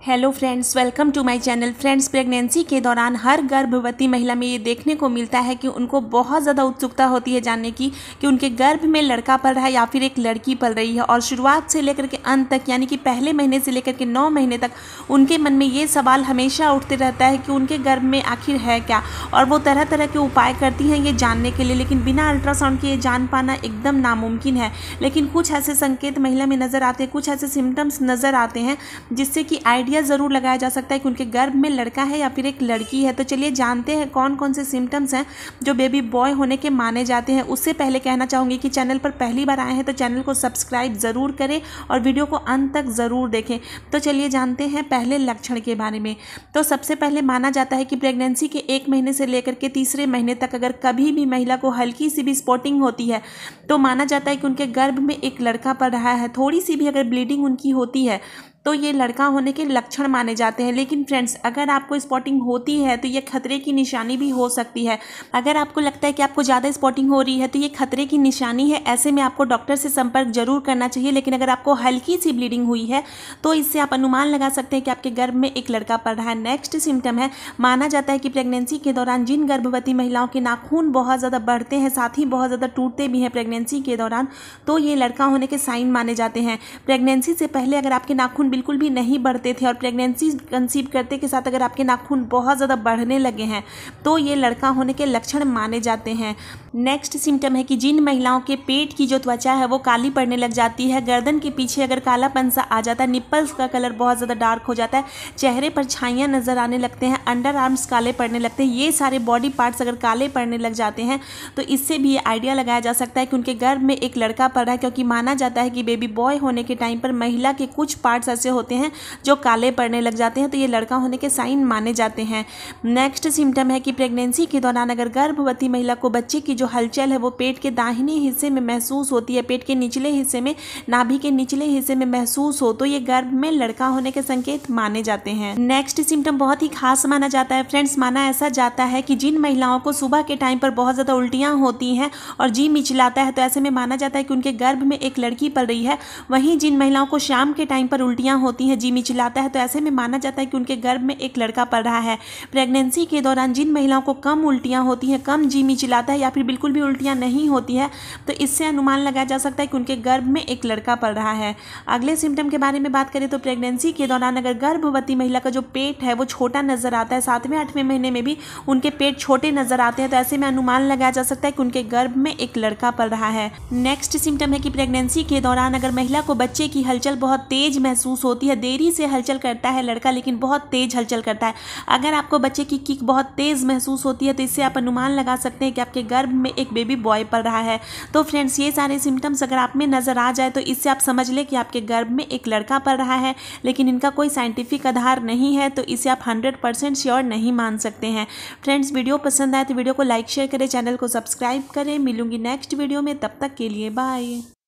Hello friends welcome to my channel friends pregnancy के दौरान हर गर्भवती महिला में ये देखने को मिलता है कि उनको बहुत ज़्यादा उत्सुकता होती है जानने की कि उनके गर्भ में लड़का पल रहा है या फिर एक लड़की पल रही है। और शुरुआत से लेकर के अंत तक, यानी कि पहले महीने से लेकर के नौ महीने तक, उनके मन में ये सवाल हमेशा उठते रहता है कि उनके गर्भ में आखिर है क्या? और वो तरह तरह के उपाय करती हैं ये जानने के लिए, लेकिन बिना अल्ट्रासाउंड के ये जान पाना एकदम नामुमकिन है। लेकिन कुछ ऐसे संकेत महिला में नज़र आते हैं, कुछ ऐसे सिम्टम्स नज़र आते हैं, जिससे कि आइडिया आइडिया ज़रूर लगाया जा सकता है कि उनके गर्भ में लड़का है या फिर एक लड़की है। तो चलिए जानते हैं कौन कौन से सिम्टम्स हैं जो बेबी बॉय होने के माने जाते हैं। उससे पहले कहना चाहूँगी कि चैनल पर पहली बार आए हैं तो चैनल को सब्सक्राइब ज़रूर करें और वीडियो को अंत तक ज़रूर देखें। तो चलिए जानते हैं पहले लक्षण के बारे में। तो सबसे पहले माना जाता है कि प्रेगनेंसी के एक महीने से लेकर के तीसरे महीने तक अगर कभी भी महिला को हल्की सी भी स्पॉटिंग होती है तो माना जाता है कि उनके गर्भ में एक लड़का पड़ रहा है। थोड़ी सी भी अगर ब्लीडिंग उनकी होती है तो ये लड़का होने के लक्षण माने जाते हैं। लेकिन फ्रेंड्स अगर आपको स्पॉटिंग होती है तो ये खतरे की निशानी भी हो सकती है। अगर आपको लगता है कि आपको ज़्यादा स्पॉटिंग हो रही है तो ये खतरे की निशानी है। ऐसे में आपको डॉक्टर से संपर्क ज़रूर करना चाहिए। लेकिन अगर आपको हल्की सी ब्लीडिंग हुई है तो इससे आप अनुमान लगा सकते हैं कि आपके गर्भ में एक लड़का पड़ रहा है। नेक्स्ट सिम्टम है, माना जाता है कि प्रेगनेंसी के दौरान जिन गर्भवती महिलाओं के नाखून बहुत ज़्यादा बढ़ते हैं, साथ ही बहुत ज़्यादा टूटते भी हैं प्रेगनेंसी के दौरान तो ये लड़का होने के साइन माने जाते हैं। प्रेगनेंसी से पहले अगर आपके नाखून बिल्कुल भी नहीं बढ़ते थे और प्रेगनेंसी कंसीव करते के साथ अगर आपके नाखून बहुत ज़्यादा बढ़ने लगे हैं तो ये लड़का होने के लक्षण माने जाते हैं। नेक्स्ट सिम्टम है कि जिन महिलाओं के पेट की जो त्वचा है, वो काली पड़ने लग जाती है। गर्दन के पीछे अगर काला सा आ जाता है निप्पल्स का कलर बहुत ज़्यादा डार्क हो जाता है, चेहरे पर छाइयाँ नज़र आने लगते हैं अंडर आर्म्स काले पड़ने लगते हैं, ये सारे बॉडी पार्ट्स अगर काले पड़ने लग जाते हैं तो इससे भी आइडिया लगाया जा सकता है कि उनके गर्भ में एक लड़का पड़ रहा है, क्योंकि माना जाता है कि बेबी बॉय होने के टाइम पर महिला के कुछ पार्ट्स ऐसे होते हैं, जो काले पड़ने लग जाते हैं तो ये लड़का होने के साइन माने जाते हैं। नेक्स्ट सिम्टम है कि प्रेगनेंसी के दौरान अगर गर्भवती महिला को बच्चे की जो हलचल है, वो पेट के दाहिने हिस्से में महसूस होती है, पेट के निचले हिस्से में, नाभि के निचले हिस्से में महसूस हो तो ये गर्भ में लड़का होने के संकेत माने जाते हैं। नेक्स्ट सिम्टम बहुत ही खास माना जाता है फ्रेंड्स माना ऐसा जाता है कि जिन महिलाओं को सुबह के टाइम पर बहुत ज़्यादा उल्टियाँ होती हैं और जी मिचलाता है तो ऐसे में माना जाता है कि उनके गर्भ में एक लड़की पल रही है। वहीं जिन महिलाओं को शाम के टाइम पर उल्टियाँ होती हैं जी मिचलाता है तो ऐसे में माना जाता है कि उनके गर्भ में एक लड़का पड़ रहा है। प्रेगनेंसी के दौरान जिन महिलाओं को कम उल्टियाँ होती हैं, कम जी मिचलाता है या फिर बिल्कुल भी उल्टियाँ नहीं होती है तो इससे अनुमान लगाया जा सकता है कि उनके गर्भ में एक लड़का पड़ रहा है। अगले सिम्टम के बारे में बात करें तो प्रेगनेंसी के दौरान अगर गर्भवती महिला का जो पेट है, वो छोटा नज़र आता है, सातवें, आठवें महीने में भी उनके पेट छोटे नज़र आते हैं तो ऐसे में अनुमान लगाया जा सकता है कि उनके गर्भ में एक लड़का पड़ रहा है। नेक्स्ट सिम्टम है कि प्रेगनेंसी के दौरान अगर महिला को बच्चे की हलचल बहुत तेज महसूस होती है, देरी से हलचल करता है लड़का, लेकिन बहुत तेज हलचल करता है। अगर आपको बच्चे की किक बहुत तेज महसूस होती है तो इससे आप अनुमान लगा सकते हैं कि आपके गर्भ में एक बेबी बॉय पल रहा है। तो फ्रेंड्स ये सारे सिम्टम्स अगर आप में नज़र आ जाए तो इससे आप समझ लें कि आपके गर्भ में एक लड़का पल रहा है, लेकिन इनका कोई साइंटिफिक आधार नहीं है तो इसे आप हंड्रेड परसेंट श्योर नहीं मान सकते हैं। फ्रेंड्स वीडियो पसंद आए तो वीडियो को लाइक शेयर करें चैनल को सब्सक्राइब करें। मिलूँगी नेक्स्ट वीडियो में, तब तक के लिए बाय